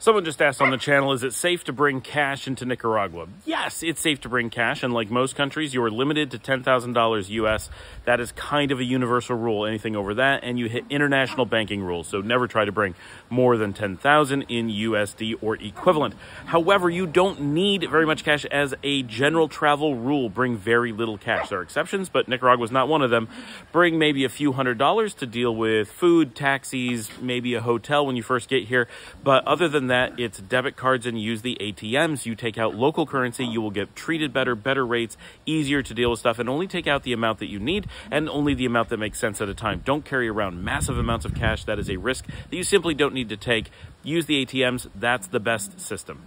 Someone just asked on the channel, is it safe to bring cash into Nicaragua? Yes, it's safe to bring cash, and like most countries, you are limited to $10,000 US. That is kind of a universal rule. Anything over that, and you hit international banking rules. So never try to bring more than 10,000 in USD or equivalent. However, you don't need very much cash as a general travel rule. Bring very little cash. There are exceptions, but Nicaragua is not one of them. Bring maybe a few hundred dollars to deal with food, taxis, maybe a hotel when you first get here. But other than that, it's debit cards and use the ATMs. You take out local currency, you will get treated better, better rates, easier to deal with stuff, and only take out the amount that you need and only the amount that makes sense at a time. Don't carry around massive amounts of cash. That is a risk that you simply don't need to take. Use the ATMs. That's the best system.